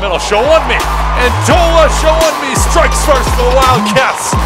middle. me, And Tola showing me strikes first for the Wildcats.